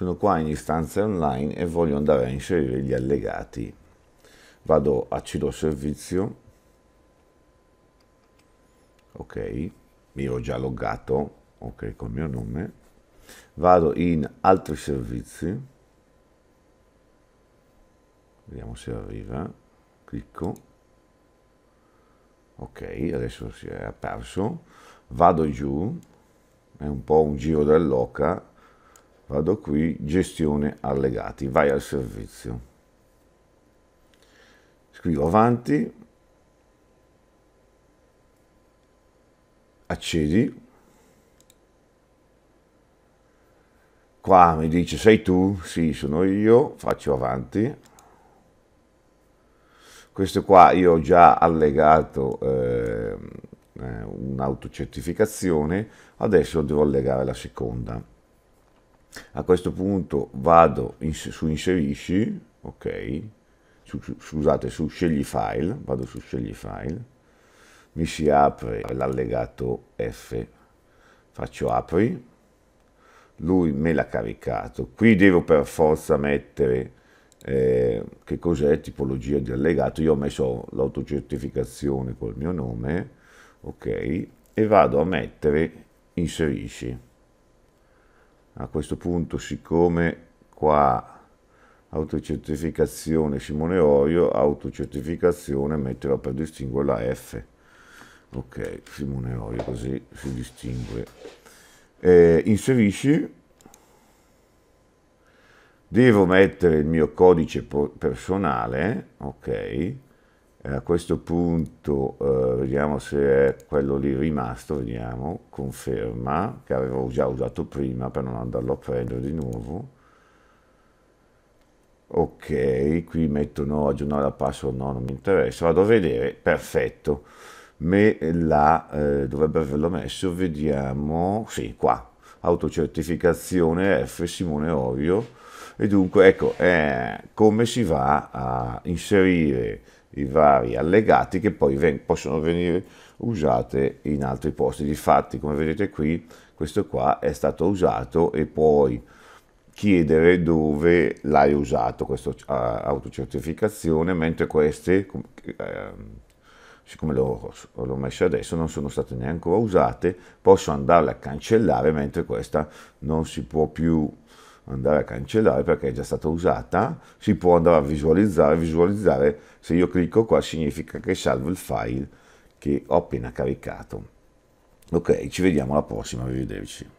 sono qua in istanza online e voglio andare a inserire gli allegati. Vado a cedo servizio, ok, mi ho già loggato, ok, col mio nome, vado in altri servizi, vediamo se arriva, clicco, ok, adesso si è apparso, vado giù, è un po' un giro dell'oca, vado qui, gestione allegati, vai al servizio. Scrivo avanti, accedi, qua mi dice sei tu, sì sono io, faccio avanti, questo qua io ho già allegato eh, eh un'autocertificazione, adesso devo allegare la seconda. A questo punto vado in, su inserisci, ok, su, su, scusate, su scegli file, vado su scegli file, mi si apre l'allegato F, faccio apri, lui me l'ha caricato, qui devo per forza mettere eh, che cos'è? Tipologia di allegato, io ho messo l'autocertificazione col mio nome, ok, e vado a mettere inserisci a questo punto siccome qua autocertificazione Simone Orio, autocertificazione metterò per distinguere la F. Ok, Simone Orio, così si distingue. Eh, inserisci, devo mettere il mio codice personale, ok, a questo punto eh, vediamo se è quello lì rimasto, vediamo, conferma, che avevo già usato prima per non andarlo a prendere di nuovo. Ok, qui metto no, aggiornare la password, no, non mi interessa, vado a vedere, perfetto, me la eh, dovrebbe averlo messo, vediamo, sì, qua, autocertificazione F Simone Orio, e dunque ecco, eh, come si va a inserire i vari allegati che poi ven- possono venire usate in altri posti. Difatti, come vedete qui, questo qua è stato usato e poi chiedere dove l'hai usato, questa uh, autocertificazione, mentre queste, uh, siccome l'ho, l'ho messe adesso, non sono state neanche usate, posso andarle a cancellare, mentre questa non si può più andare a cancellare perché è già stata usata, si può andare a visualizzare, visualizzare, se io clicco qua significa che salvo il file che ho appena caricato. Ok, ci vediamo alla prossima, arrivederci.